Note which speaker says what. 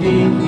Speaker 1: believe